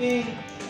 嗯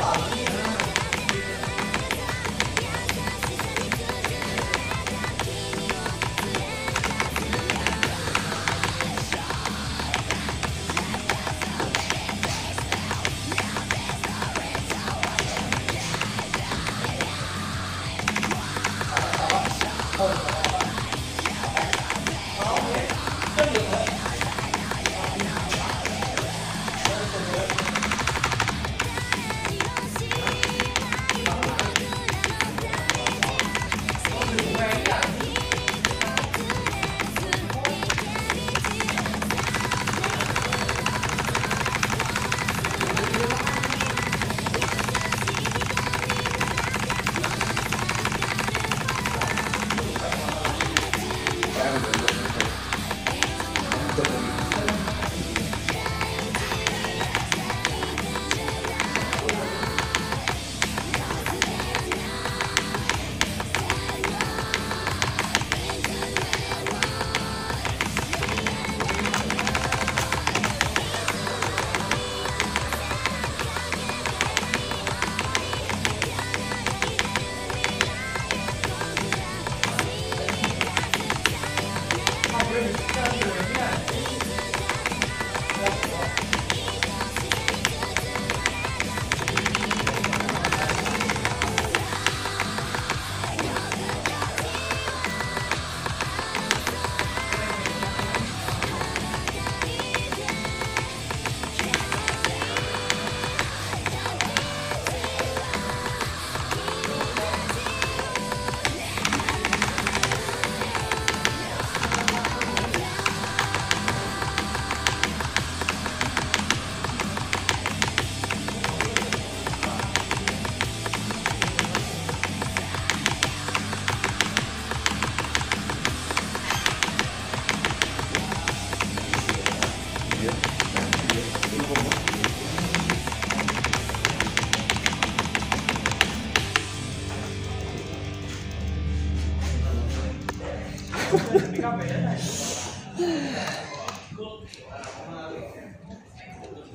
people.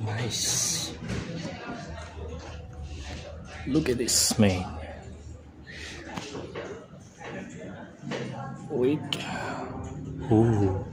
Nice. Look at this man. Wait. Ooh.